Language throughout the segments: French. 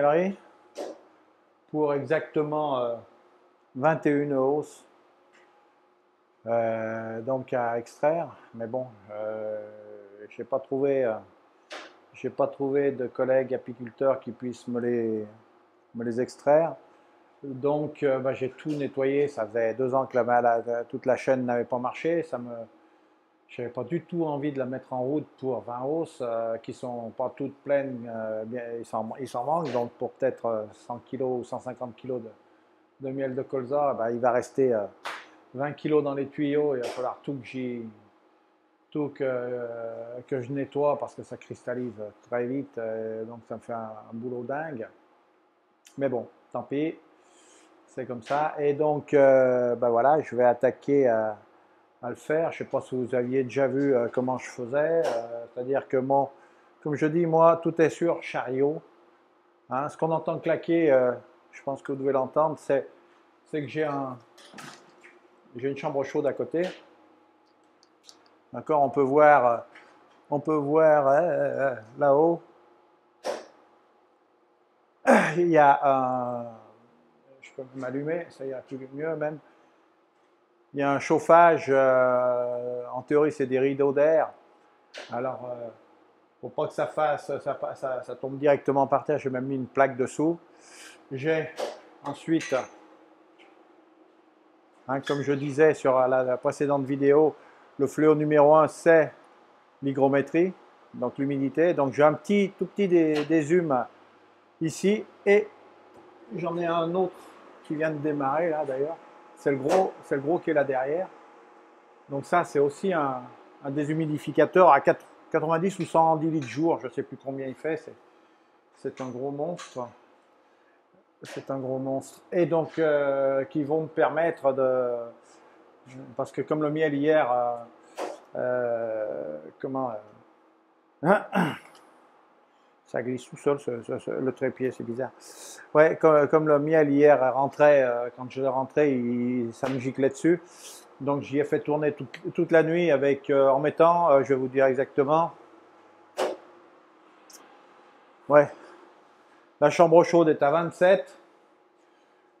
la pour exactement 21 hausses. donc à extraire, mais bon, je n'ai pas trouvé, j'ai pas trouvé de collègues apiculteurs qui puissent me les, me les extraire. Donc, euh, bah, j'ai tout nettoyé. Ça faisait deux ans que la, toute la chaîne n'avait pas marché. Ça me, je n'avais pas du tout envie de la mettre en route pour 20 hausses euh, qui ne sont pas toutes pleines. Euh, ils s'en manquent. Donc, pour peut-être 100 kg ou 150 kg de, miel de colza, bah, il va rester 20 kg dans les tuyaux. Il va falloir tout que tout que, que je nettoie parce que ça cristallise très vite. donc, ça me fait un boulot dingue. Mais bon, tant pis. C'est comme ça. Et donc, euh, ben voilà, je vais attaquer à, le faire. Je ne sais pas si vous aviez déjà vu euh, comment je faisais. Euh, c'est-à-dire que, mon, comme je dis, moi, tout est sur chariot. Hein. ce qu'on entend claquer, je pense que vous devez l'entendre, c'est, que j'ai, un, j'ai une chambre chaude à côté. D'accord On peut voir, on peut voir là-haut. Il y a un peux m'allumer, ça ira plus mieux même. Il y a un chauffage, euh, en théorie c'est des rideaux d'air. Alors, euh, faut pas que ça fasse, ça, tombe directement par terre, j'ai même mis une plaque dessous. J'ai ensuite, hein, comme je disais sur la, précédente vidéo, le fléau numéro 1 c'est l'hygrométrie, donc l'humidité. Donc j'ai un petit, tout petit désume ici et j'en ai un autre qui vient de démarrer là d'ailleurs. C'est le gros, c'est le gros qui est là derrière. Donc ça, c'est aussi un, déshumidificateur à 90 ou 110 litres jour. Je ne sais plus combien il fait. C'est un gros monstre. C'est un gros monstre. Et donc, euh, qui vont me permettre de... Parce que comme le miel hier, euh, euh, comment... Ça glisse tout seul, le trépied, c'est bizarre. Ouais, comme, le miel hier rentrait, euh, quand je rentrais, il, ça me giclait dessus. Donc j'y ai fait tourner toute, la nuit avec, euh, en mettant, euh, je vais vous dire exactement. Ouais, la chambre chaude est à 27.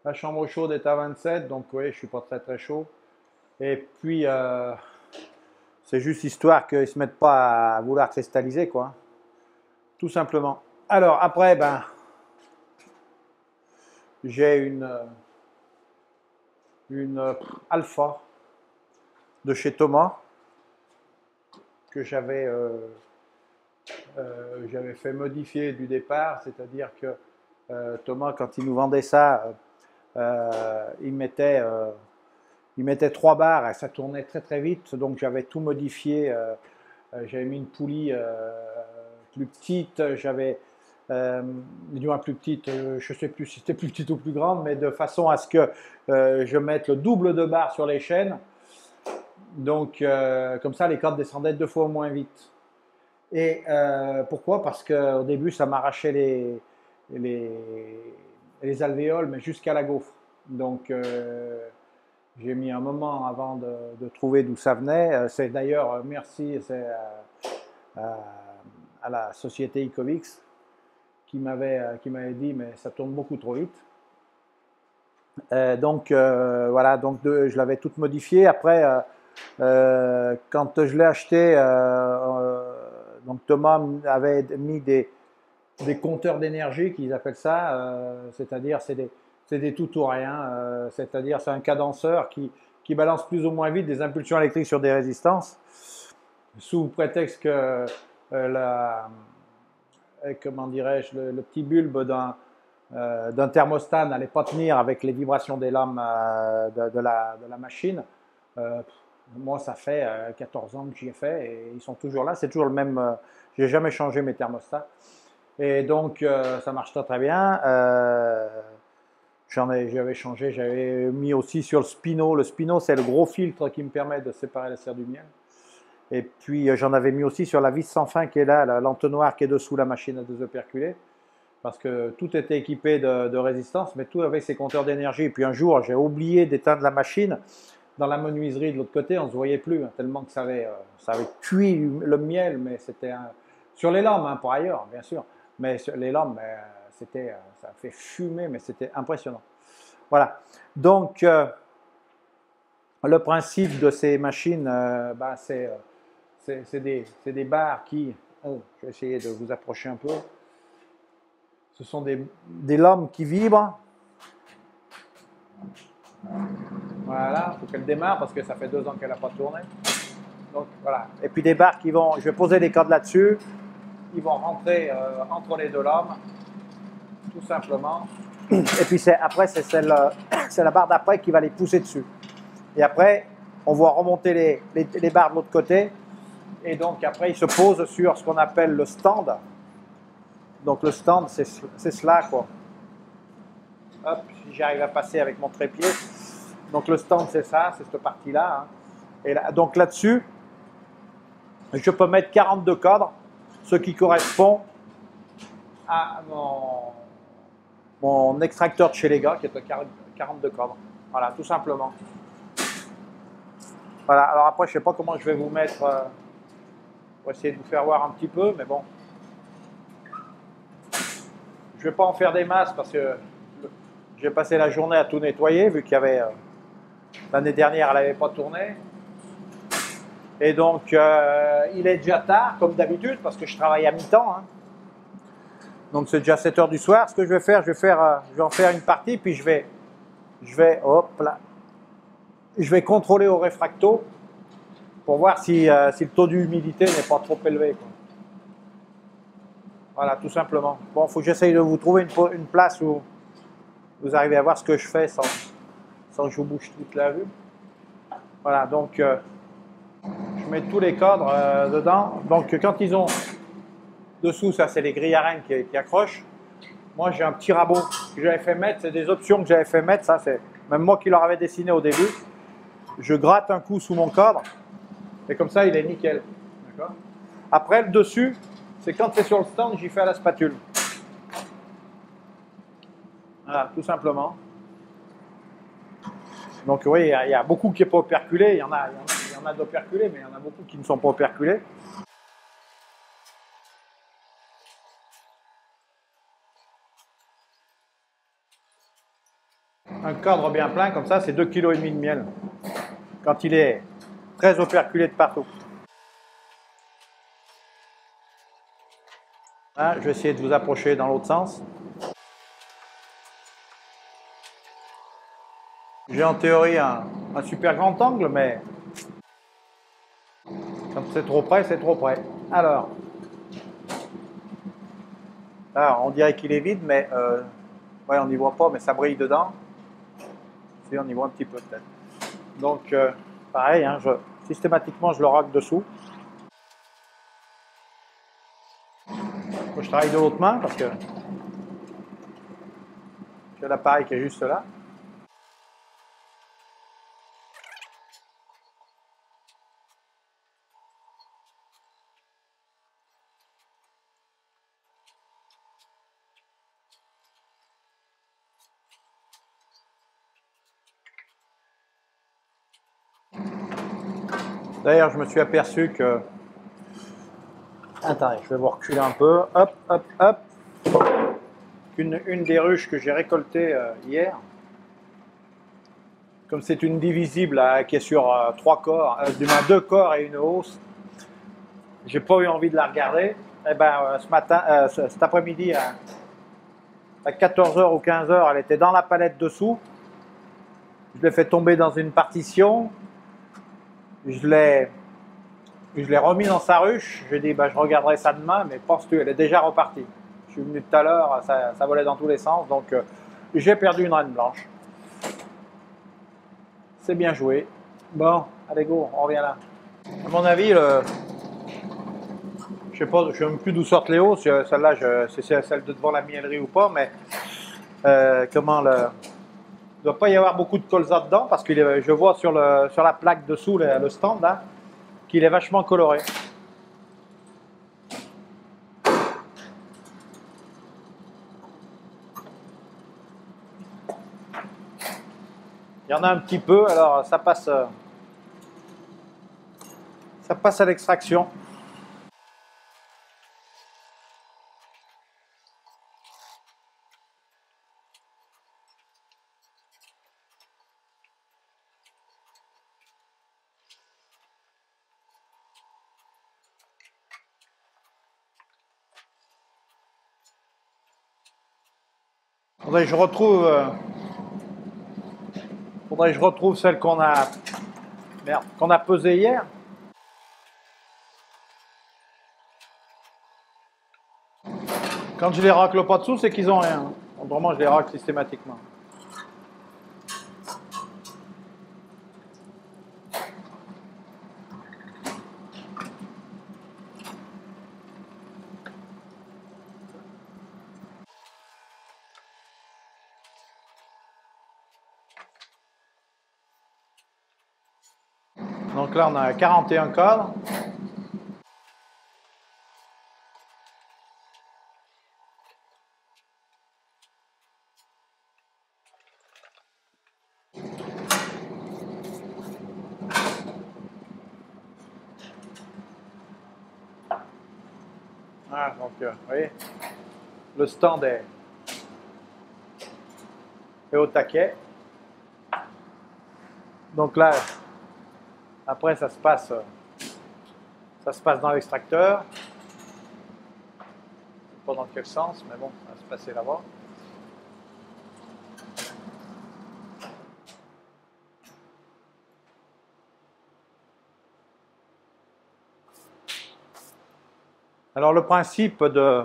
La chambre chaude est à 27, donc oui, je suis pas très très chaud. Et puis, c'est juste histoire qu'ils ne se mettent pas à vouloir cristalliser, quoi tout simplement. Alors après, ben, j'ai une, alpha de chez Thomas que j'avais euh, euh, j'avais fait modifier du départ, c'est-à-dire que euh, Thomas, quand il nous vendait ça, il mettait il mettait trois barres et ça tournait très très vite, donc j'avais tout modifié. j'avais mis une poulie plus petite, j'avais, euh, du moins plus petite, euh, je ne sais plus si c'était plus petite ou plus grande, mais de façon à ce que euh, je mette le double de barres sur les chaînes. Donc, euh, comme ça, les cordes descendaient deux fois moins vite. Et pourquoi? Parce qu'au début, ça m'arrachait les, les, les, alvéoles, mais jusqu'à la gaufre. Donc, j'ai mis un moment avant de, trouver d'où ça venait. C'est d'ailleurs, merci, à la société Icovix qui m'avait euh, qui m'avait dit mais ça tourne beaucoup trop vite. Euh, donc euh, voilà, donc je l'avais toute modifiée. Après, quand je l'ai acheté, donc Thomas avait mis des, des compteurs d'énergie qu'ils appellent ça, c'est-à-dire c'est des, des tout ou rien, c'est-à-dire c'est un cadenceur qui, qui balance plus ou moins vite des impulsions électriques sur des résistances, sous prétexte que la, euh, comment dirais-je, le, petit bulbe d'un euh, d'un thermostat n'allait pas tenir avec les vibrations des lames de, la, machine. moi, ça fait 14 ans que j'y ai fait et ils sont toujours là. C'est toujours le même. J'ai jamais changé mes thermostats. Et donc, ça marche très très bien. Ai, j'avais changé, j'avais mis aussi sur le Spino. Le Spino, c'est le gros filtre qui me permet de séparer la cire du miel. Et puis euh, j'en avais mis aussi sur la vis sans fin qui est là, l'entonnoir qui est dessous la machine à désoperculer. Parce que tout était équipé de, résistance, mais tout avec ses compteurs d'énergie. Et puis un jour, j'ai oublié d'éteindre la machine. Dans la menuiserie de l'autre côté, on ne se voyait plus, hein, tellement que ça avait, euh, ça avait cuit le miel, mais c'était sur les lampes, hein, pour ailleurs, bien sûr. Mais les lames, euh, c'était, euh, ça fait fumer, mais c'était impressionnant. Voilà. Donc, le principe de ces machines, bah, c'est, c'est, des, des, barres qui, oh, je vais essayer de vous approcher un peu. Ce sont des, des lames qui vibrent. Voilà, il faut qu'elle démarre parce que ça fait deux ans qu'elle n'a pas tourné. Donc voilà. Et puis des barres qui vont, je vais poser les cordes là-dessus, ils vont rentrer euh, entre les deux lames, tout simplement. Et puis après, c'est celle, la barre d'après qui va les pousser dessus. Et après, on va remonter les, les, barres de l'autre côté. Et donc après, ils se posent sur ce qu'on appelle le stand. Donc le stand, c'est cela, quoi. Hop, si j'arrive à passer avec mon trépied. Donc le stand, c'est ça, c'est cette partie-là. Hein. Et là, donc là-dessus, je peux mettre 42 cadres, ce qui correspond à mon, extracteur de chez les gars, qui est de 42 cadres. Voilà, tout simplement. Voilà, alors après, je ne sais pas comment je vais vous mettre, euh, pour essayer de vous faire voir un petit peu, mais bon. Je ne vais pas en faire des masses parce que j'ai passé la journée à tout nettoyer, vu qu'il y avait, euh, l'année dernière, elle n'avait pas tourné. Et donc, euh, il est déjà tard, comme d'habitude, parce que je travaille à mi-temps. Hein. Donc, c'est déjà 7 heures du soir. Ce que je vais faire, je vais, faire, euh, je vais en faire une partie, puis je vais, je vais, hop là, je vais contrôler au réfracto pour voir si, euh, si le taux d'humidité n'est pas trop élevé. Voilà, tout simplement. Bon, il faut que j'essaye de vous trouver une, place où vous arrivez à voir ce que je fais sans, sans que je vous bouge toute la vue. Voilà, donc je mets tous les cadres euh, dedans. Donc quand ils ont dessous, ça c'est les grilles à qui, qui, accrochent. Moi j'ai un petit rabot que j'avais fait mettre, c'est des options que j'avais fait mettre, ça c'est même moi qui leur avais dessiné au début. Je gratte un coup sous mon cadre et comme ça il est nickel. Après le dessus, c'est quand c'est sur le stand, j'y fais à la spatule. Voilà, tout simplement. Donc oui, il y, a beaucoup qui n'est pas operculé, il y en a, en a d'operculés, mais il y en a beaucoup qui ne sont pas operculés. Un cadre bien plein comme ça, c'est 2,5 kg de miel. Quand il est très operculé de partout. je vais essayer de vous approcher dans l'autre sens. J'ai en théorie un, super grand angle, mais quand c'est trop près, c'est trop près. Alors, là, on dirait qu'il est vide, mais euh, on n'y voit pas, mais ça brille dedans. Si, on y voit un petit peu peut-être. Donc, euh, pareil, hein, systématiquement, je le racle dessous. je travaille de l'autre main parce que j'ai l'appareil qui est juste là. D'ailleurs, je me suis aperçu que... Attendez, je vais vous reculer un peu. Hop, hop, hop. Une, des ruches que j'ai récoltées euh, hier, comme c'est une divisible qui est sur euh, trois corps, euh, du moins deux corps et une hausse, j'ai pas eu envie de la regarder. Et eh ben, ce matin, cet après-midi, à 14h ou 15h, elle était dans la palette dessous. Je l'ai fait tomber dans une partition je l'ai remis dans sa ruche. Je dit, bah, je regarderai ça demain, mais penses-tu, elle est déjà repartie. Je suis venu tout à l'heure, ça, volait dans tous les sens, donc euh, j'ai perdu une reine blanche. C'est bien joué. Bon, allez go, on revient là. À mon avis, je sais pas, je sais même plus d'où sortent les hauts. Celle-là, c'est celle de devant la miellerie ou pas, mais euh, comment le ne doit pas y avoir beaucoup de colza dedans parce que je vois sur, la plaque dessous, le, stand là, qu'il est vachement coloré. Il y en a un petit peu, alors ça passe, ça passe à l'extraction. Faudrait que je retrouve. euh, faudrait que je retrouve celle qu'on a. Merde, qu'on a pesée hier. Quand je les racle pas dessous, c'est qu'ils ont rien. Autrement, je les racle systématiquement. Là, on a 41 cadres. Voilà, donc, euh, vous voyez, le stand est, est au taquet. Donc là, après, ça se passe, euh, ça se passe dans l'extracteur. Pas dans quel sens, mais bon, ça va se passer là-bas. Alors le principe de,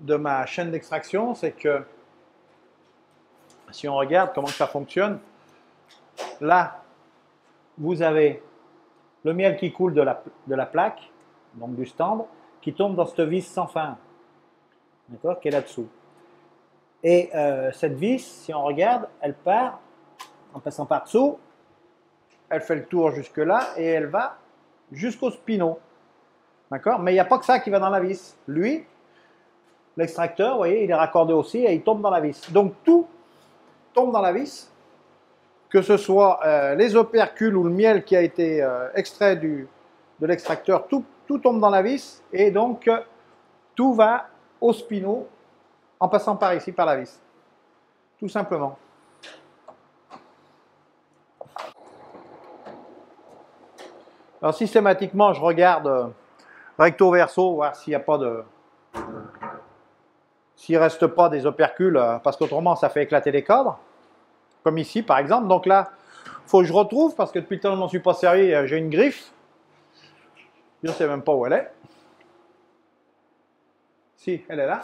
de ma chaîne d'extraction, c'est que si on regarde comment ça fonctionne, là, vous avez le miel qui coule de la, plaque, donc du stand, qui tombe dans cette vis sans fin, d'accord, qui est là-dessous. Et euh, cette vis, si on regarde, elle part en passant par dessous, elle fait le tour jusque-là et elle va jusqu'au spinot. D'accord? Mais il n'y a pas que ça qui va dans la vis. Lui, l'extracteur, vous voyez, il est raccordé aussi et il tombe dans la vis. Donc tout tombe dans la vis, que ce soit euh, les opercules ou le miel qui a été euh, extrait de l'extracteur, tout, tombe dans la vis et donc euh, tout va au spinot en passant par ici, par la vis. Tout simplement. Alors systématiquement, je regarde recto verso, voir s'il n'y a pas de. S'il ne reste pas des opercules, parce qu'autrement ça fait éclater les cadres. Comme ici par exemple. Donc là, il faut que je retrouve, parce que depuis le temps je m'en suis pas servi, euh, j'ai une griffe. Je ne sais même pas où elle est. Si, elle est là.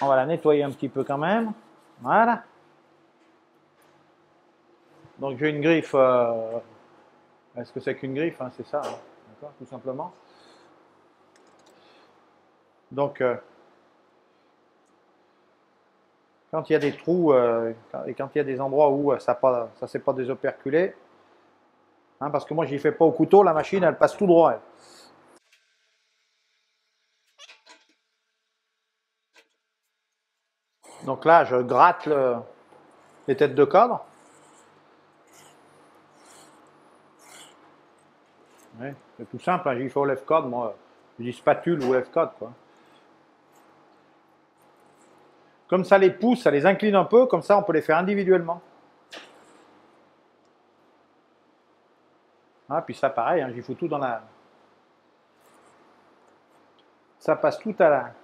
On va la nettoyer un petit peu quand même. Voilà. Donc j'ai une griffe. euh, Est-ce que c'est qu'une griffe hein, C'est ça, hein, tout simplement. Donc, euh, quand il y a des trous euh, et quand il y a des endroits où euh, ça ça s'est pas désoperculé, hein, parce que moi j'y fais pas au couteau, la machine elle passe tout droit. Donc là, je gratte le- les têtes de cadre. C'est tout simple, hein, j'y fais au lève code, moi, je dis spatule ou lève code, quoi. Comme ça les pousse, ça les incline un peu, comme ça on peut les faire individuellement. Ah, puis ça pareil, hein, j'y fous tout dans la... Ça passe tout à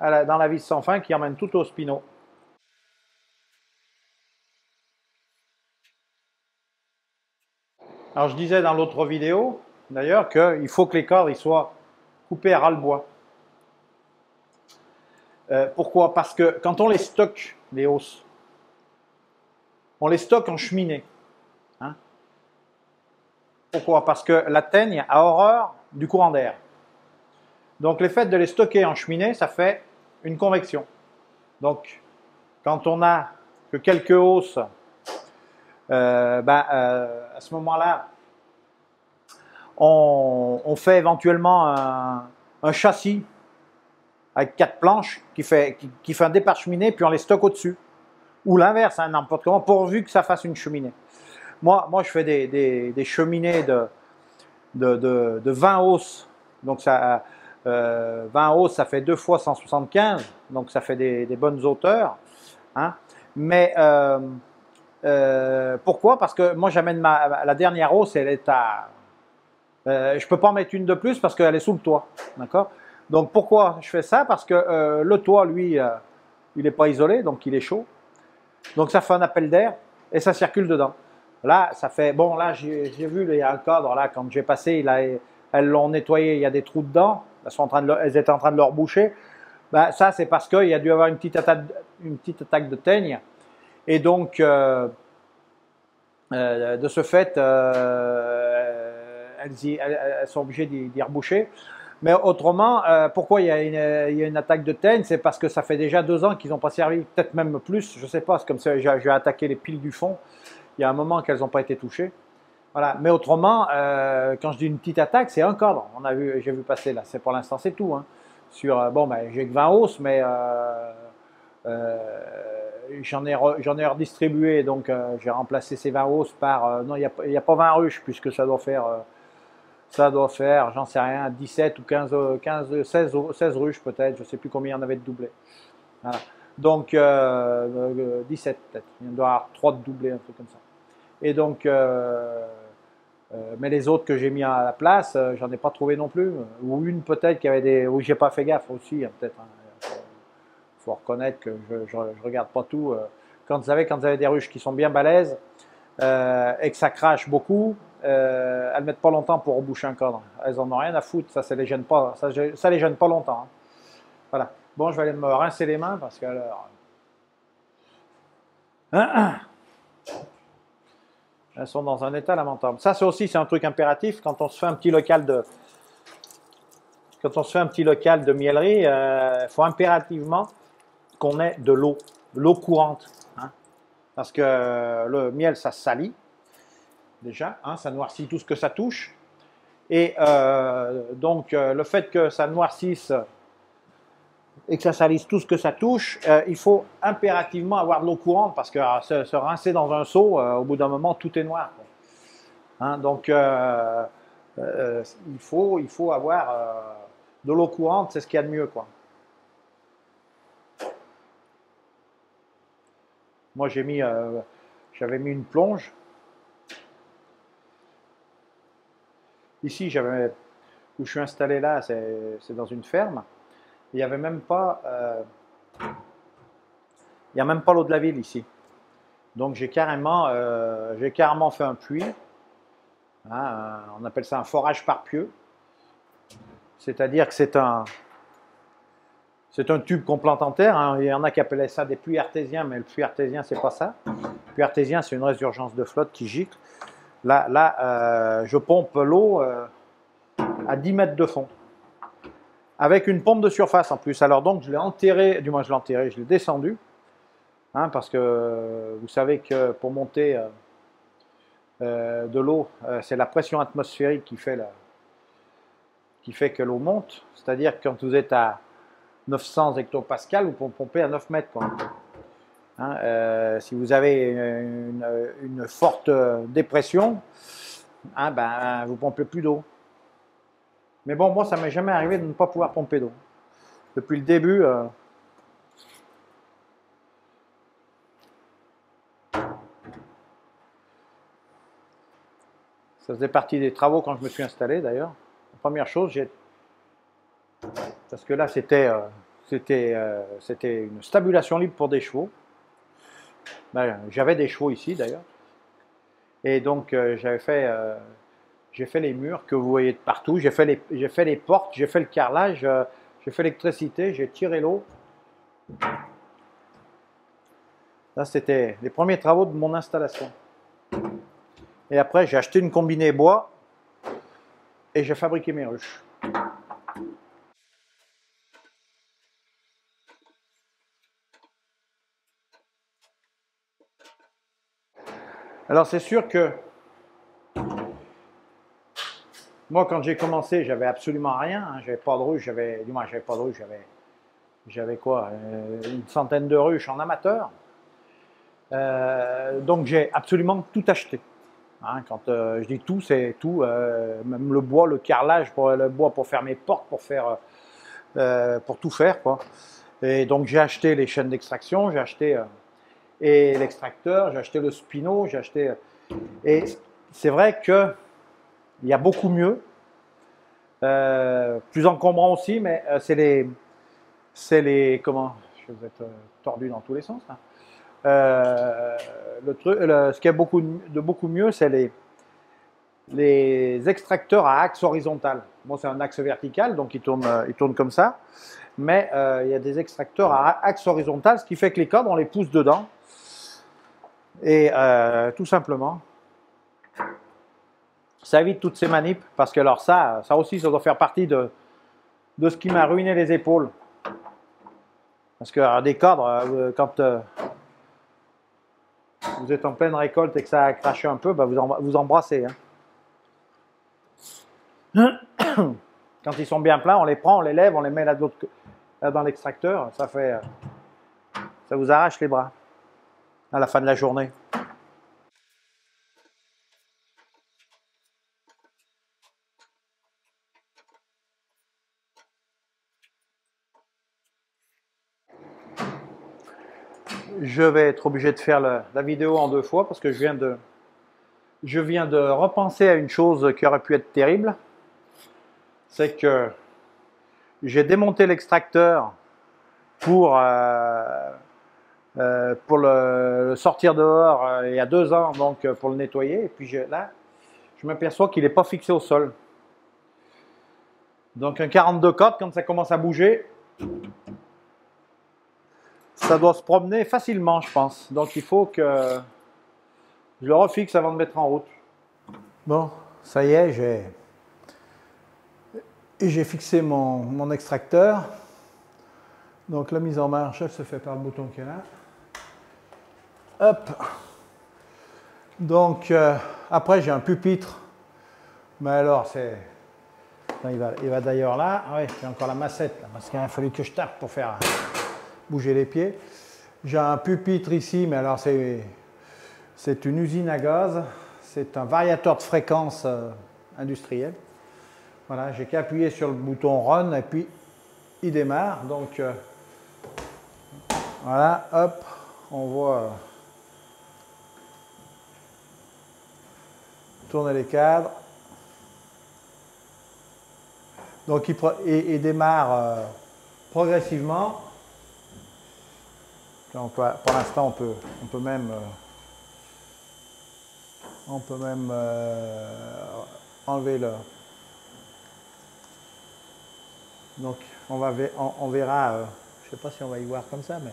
la... dans la vis sans fin qui emmène tout au spinot. Alors je disais dans l'autre vidéo, d'ailleurs, qu'il faut que les ils soient coupés à ras-le-bois. Euh, pourquoi? Parce que quand on les stocke, les hausses, on les stocke en cheminée. Hein pourquoi? Parce que la teigne a horreur du courant d'air. Donc le fait de les stocker en cheminée, ça fait une convection. Donc quand on a que quelques hausses, euh, ben, euh, à ce moment-là, on, fait éventuellement un châssis avec quatre planches qui fait, qui, fait un départ cheminée, puis on les stocke au-dessus. Ou l'inverse, hein, n'importe comment, pourvu que ça fasse une cheminée. Moi, moi je fais des, des- cheminées de, de, de, de 20 hausses. Donc, ça, euh, 20 hausses, ça fait 2 fois 175. Donc, ça fait des, des bonnes hauteurs. hein. Mais euh, euh, pourquoi? Parce que moi, j'amène ma, la dernière hausse, elle est à. euh, je ne peux pas en mettre une de plus parce qu'elle est sous le toit. D'accord? Donc pourquoi je fais ça? Parce que euh, le toit, lui, euh, il n'est pas isolé, donc il est chaud. Donc ça fait un appel d'air et ça circule dedans. Là, ça fait. Bon, là, j'ai vu, il y a un cadre, là, quand j'ai passé, elles l'ont nettoyé, il y a des trous dedans. Elles, sont en train de, étaient en train de le reboucher. Ben, ça, c'est parce qu'il y a dû avoir une petite attaque, une petite attaque de teigne. Et donc, euh, de ce fait, elles, elles, sont obligées d'y reboucher. Mais autrement, euh, pourquoi il y, a une, attaque de teigne C'est parce que ça fait déjà deux ans qu'ils n'ont pas servi, peut-être même plus, je ne sais pas, c'est comme ça j'ai attaqué les piles du fond. Il y a un moment qu'elles n'ont pas été touchées. Voilà. Mais autrement, euh, quand je dis une petite attaque, c'est un cadre. On a vu, j'ai vu passer là. C'est pour l'instant, c'est tout. Hein. Sur euh, bon, ben, j'ai que 20 hausses, mais j'en ai, redistribué. Donc, j'ai remplacé ces 20 hausses par. non, il n'y a, pas 20 ruches puisque ça doit faire ça doit faire, j'en sais rien, 17 ou 15, 15 16, 16 ruches peut-être, je ne sais plus combien il y en avait de doublés. Donc, euh, 17 euh, peut-être, il doit avoir 3 de doublés, un truc comme ça. Et donc, euh, euh, mais les autres que j'ai mis à la place, j'en ai pas trouvé non plus. Ou une peut-être qui avait des. Oui, j'ai pas fait gaffe aussi, hein, peut-être. Il hein. faut, reconnaître que je, ne regarde pas tout. Quand vous savez, quand vous avez des ruches qui sont bien balèzes et que ça crache beaucoup, euh, elles mettent pas longtemps pour reboucher un cadre. Elles en ont rien à foutre, ça, ça les gêne pas, ça, les gêne pas longtemps. Hein. Voilà. Bon, je vais aller me rincer les mains parce que elles sont dans un état lamentable. Ça, c'est aussi c'est un truc impératif quand on se fait un petit local de quand on fait un petit local de miellerie, il euh, faut impérativement qu'on ait de l'eau, l'eau courante, hein. parce que le miel ça salit déjà, hein, ça noircit tout ce que ça touche. Et euh, donc, euh, le fait que ça noircisse et que ça salisse tout ce que ça touche, euh, il faut impérativement avoir de l'eau courante parce que se, rincer dans un seau, au bout d'un moment, tout est noir. Hein, donc, il, faut, il faut avoir de l'eau courante, c'est ce qu'il y a de mieux. Moi, j'ai j'avais mis une plonge Ici, j'avais, où je suis installé là, c'est dans une ferme. Il n'y avait même pas, euh, il y a même pas l'eau de la ville ici. Donc j'ai carrément, euh, j'ai carrément fait un puits. Hein, on appelle ça un forage par pieu. C'est-à-dire que c'est un, c'est un tube qu'on plante en terre. Hein. Il y en a qui appelaient ça des puits artésiens, mais le puits artésien, c'est pas ça. Le puits artésien, c'est une résurgence de flotte qui gicle. Là, là euh, je pompe l'eau euh, à 10 mètres de fond. Avec une pompe de surface en plus. Alors donc, je l'ai enterré, du moins je l'ai enterré, je l'ai descendu. Hein, parce que vous savez que pour monter euh, de l'eau, c'est la pression atmosphérique qui fait, qui fait que l'eau monte. C'est-à-dire que quand vous êtes à 900 hectopascales, vous pompez à 9 mètres. Hein, euh, si vous avez une, forte dépression, hein, ben, vous pompez plus d'eau. Mais bon, moi, ça m'est jamais arrivé de ne pas pouvoir pomper d'eau. Depuis le début, euh, ça faisait partie des travaux quand je me suis installé d'ailleurs. Première chose, j'ai parce que là, c'était euh, c'était une stabulation libre pour des chevaux. Ben, j'avais des chevaux ici d'ailleurs. Et donc euh, j'avais fait, euh, j'ai fait les murs que vous voyez partout. J'ai fait les, j'ai fait les portes, j'ai fait le carrelage, euh, j'ai fait l'électricité, j'ai tiré l'eau. Là, c'était les premiers travaux de mon installation. Et après, j'ai acheté une combinée bois et j'ai fabriqué mes ruches. Alors c'est sûr que moi quand j'ai commencé, j'avais absolument rien, hein. j'avais pas de ruche, j'avais du moins j'avais pas de ruche, j'avais j'avais quoi euh, une centaine de ruches en amateur. Euh, donc j'ai absolument tout acheté. Hein. quand euh, je dis tout, c'est tout, même le bois, le carrelage pour le bois pour faire mes portes, pour faire pour tout faire quoi. Et donc j'ai acheté les chaînes d'extraction, j'ai acheté et l'extracteur, j'ai acheté le spino, j'ai acheté. Et c'est vrai que il y a beaucoup mieux plus encombrant aussi, mais c'est les, c'est les, comment, je vais être tordu dans tous les sens. le truc, ce qui est beaucoup de beaucoup mieux, c'est les, les extracteurs à axe horizontal. Moi, c'est un axe vertical, donc il tourne, il tourne comme ça. Mais il y a des extracteurs à axe horizontal, ce qui fait que les câbles, on les pousse dedans. Et tout simplement, ça évite toutes ces manips, parce que alors ça, ça aussi, ça doit faire partie de, de ce qui m'a ruiné les épaules. Parce que des cadres, euh, quand euh, vous êtes en pleine récolte et que ça a craché un peu, bah, vous, vous embrassez. Hein. Quand ils sont bien pleins, on les prend, on les lève, on les met là, là dans l'extracteur. Ça fait, euh, ça vous arrache les bras à la fin de la journée. je vais être obligé de faire la, vidéo en deux fois parce que je viens, de, je viens de repenser à une chose qui aurait pu être terrible. C'est que j'ai démonté l'extracteur pour, euh, euh, pour le, sortir dehors euh, il y a deux ans, donc pour le nettoyer. Et puis là, je m'aperçois qu'il n'est pas fixé au sol. Donc un 42 cordes, quand ça commence à bouger, ça doit se promener facilement, je pense. Donc il faut que je le refixe avant de mettre en route. Bon, ça y est, j'ai j'ai fixé mon, mon, extracteur. Donc la mise en marche, elle se fait par le bouton qui est là. Hop. Donc euh, après j'ai un pupitre. Mais alors c'est... Il va, il va d'ailleurs là. Ah oui, j'ai encore la massette, parce qu'il a fallu que je tape pour faire bouger les pieds. J'ai un pupitre ici, mais alors c'est une usine à gaz. C'est un variateur de fréquence euh, industriel. Voilà, j'ai qu'à appuyer sur le bouton Run et puis il démarre. Donc euh, voilà, hop, on voit euh, tourner les cadres. Donc il, démarre progressivement pour l'instant, on peut, on peut même, euh, on peut même euh, enlever le. Donc, on, va, on, verra, euh, je ne sais pas si on va y voir comme ça, mais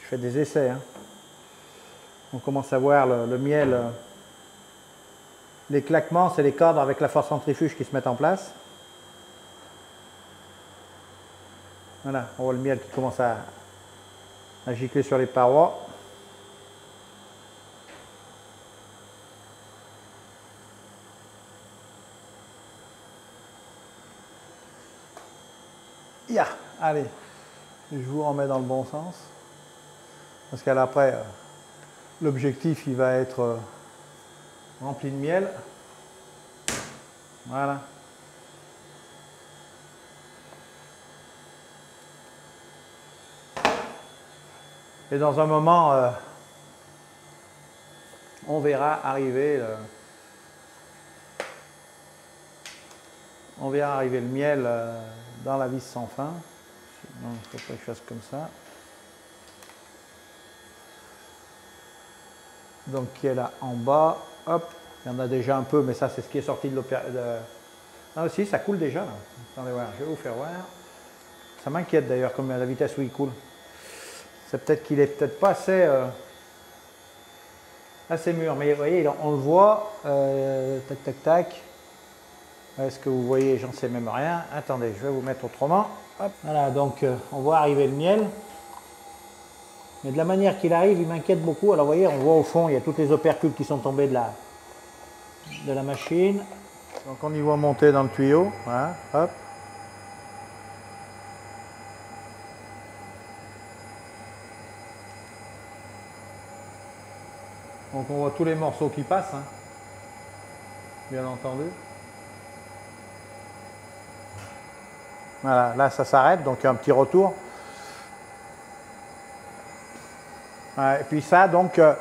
je fais des essais. Hein. On commence à voir le miel. Les claquements, c'est les cadres avec la force centrifuge qui se mettent en place. Voilà, on voit le miel qui commence à, gicler sur les parois. Ya, allez, je vous remets dans le bon sens. Parce qu'après, euh, l'objectif, il va être euh, rempli de miel. Voilà. Et dans un moment, euh, on verra arriver on verra arriver le miel euh, dans la vis sans fin. Non, il faut pas que je fasse comme ça. Donc qui est là en bas, hop, il y en a déjà un peu, mais ça c'est ce qui est sorti de l'opération. Ah aussi, ça coule déjà. Attendez je vais vous faire voir. Ça m'inquiète d'ailleurs comme la vitesse où il coule c'est peut-être qu'il est peut-être pas assez, euh, assez mûr. Mais vous voyez, on le voit, euh, tac, tac, tac. Est-ce que vous voyez J'en sais même rien. Attendez, je vais vous mettre autrement. Voilà, donc euh, on voit arriver le miel. Mais de la manière qu'il arrive, il m'inquiète beaucoup. Alors vous voyez, on voit au fond, il y a toutes les opercules qui sont tombées de la, de la machine. Donc on y voit monter dans le tuyau. Voilà, hop. Donc on voit tous les morceaux qui passent, hein. bien entendu. Voilà, là ça s'arrête, donc un petit retour. Et puis ça, donc, euh,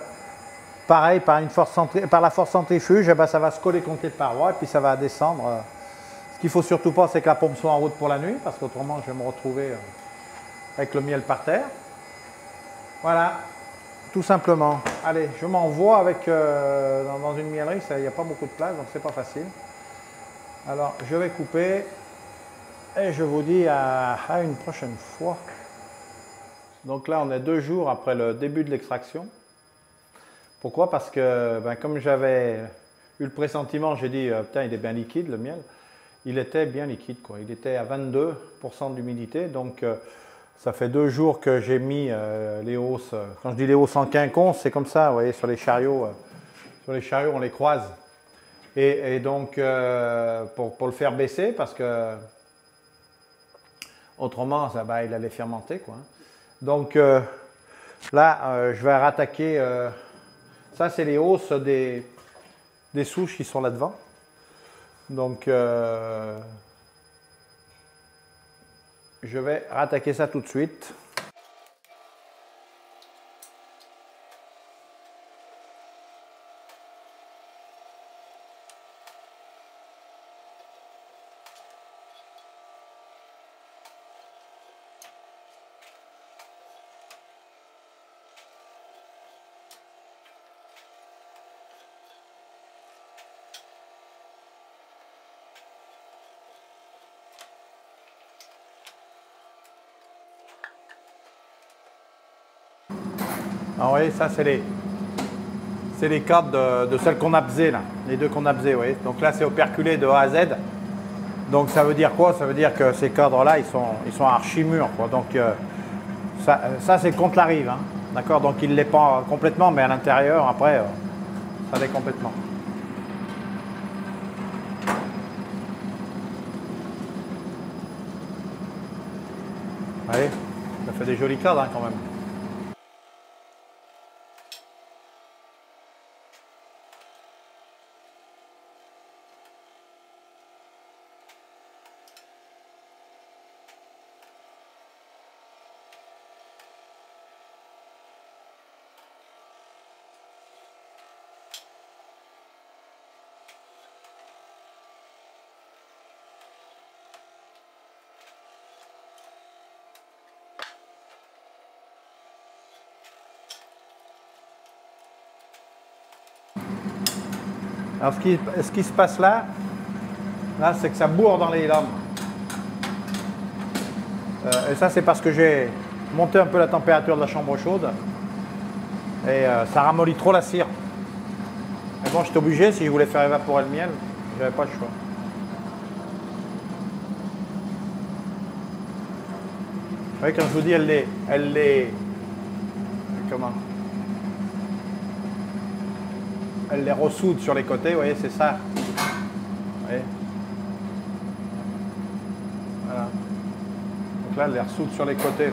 pareil, par, la force centrifuge, eh ben, ça va se coller contre les parois et puis ça va descendre. Euh, Ce qu'il faut surtout pas, c'est que la pompe soit en route pour la nuit, parce qu'autrement, je vais me retrouver euh, avec le miel par terre. Voilà, tout simplement. Allez, je m'envoie avec dans, une miellerie, il n'y a pas beaucoup de place, donc c'est pas facile. Alors, je vais couper et je vous dis à, une prochaine fois. Donc là, on est deux jours après le début de l'extraction. Pourquoi? Parce que, ben, comme j'avais eu le pressentiment, j'ai dit, euh, putain, il est bien liquide le miel. Il était bien liquide, quoi. Il était à 22% d'humidité, donc euh, ça fait deux jours que j'ai mis euh, les hausses. Quand je dis les hausses en quinconce, c'est comme ça, vous voyez, sur les chariots. sur les chariots, on les croise. Et, donc, pour, le faire baisser, parce que autrement, ça, ben, il allait fermenter, quoi. Donc là, je vais rattaquer. ça, c'est les hausses des, des souches qui sont là devant. Donc, euh, je vais rattaquer ça tout de suite. Oui, ça c'est les, c'est les cadres de, celles qu'on a bzé là, les deux qu'on a bzé, oui. Donc là c'est operculé de A à Z. Donc ça veut dire quoi? Ça veut dire que ces cadres-là, ils sont, ils sont archi mûrs. Quoi. Donc euh, ça, ça c'est contre la rive, hein. d'accord? Donc il l'est pas complètement, mais à l'intérieur, après, euh, ça l'est complètement. Allez, ça fait des jolis cadres hein, quand même. Alors ce qui, se passe là, là c'est que ça bourre dans les lames. Euh, et ça c'est parce que j'ai monté un peu la température de la chambre chaude et euh, ça ramollit trop la cire. Mais bon, j'étais obligé si je voulais faire évaporer le miel, j'avais pas le choix. Vous voyez, quand je vous dis, elle est, elle est, comment? Elle les ressoude sur les côtés, vous voyez, c'est ça. Voilà. Donc là, elle les ressoude sur les côtés.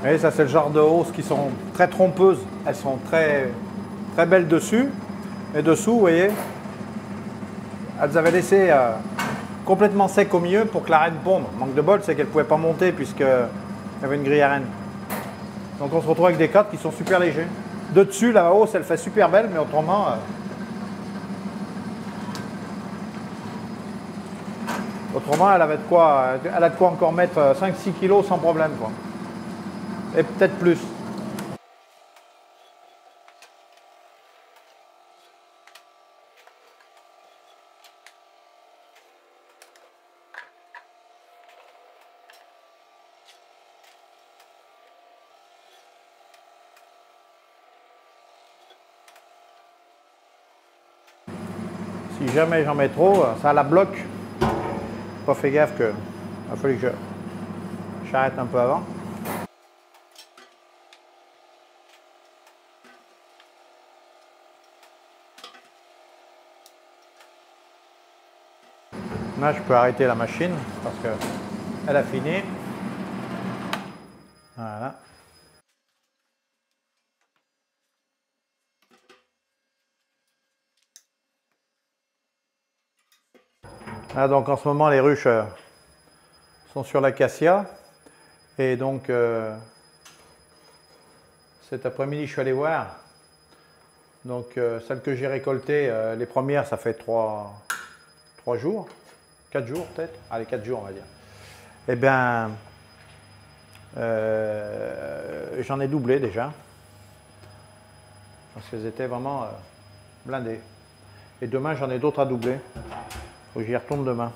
Voyez, ça c'est le genre de hausses qui sont très trompeuses. Elles sont très, très belles dessus. Et dessous, vous voyez, elles avaient laissé euh, complètement sec au milieu pour que la reine ponde. Manque de bol, c'est qu'elle ne pouvait pas monter puisqu'il y avait une grille à reine. Donc on se retrouve avec des cadres qui sont super légers. De dessus, la hausse, elle fait super belle, mais autrement... Euh, autrement, elle avait de quoi, elle a de quoi encore mettre 5-6 euh, kg sans problème. Quoi et peut-être plus. Si jamais j'en mets trop, ça la bloque. Pas fait gaffe que il a fallu que j'arrête un peu avant. Là, je peux arrêter la machine parce qu'elle a fini. Voilà. Ah, donc en ce moment, les ruches euh, sont sur l'acacia. Et donc, euh, cet après-midi, je suis allé voir. Donc, euh, celles que j'ai récoltées, les premières, ça fait trois, trois jours. Quatre jours peut-être? Allez, quatre jours, on va dire. Eh bien, j'en ai doublé déjà. Parce qu'elles étaient vraiment blindées. Et demain, j'en ai d'autres à doubler. Faut j'y retourne demain.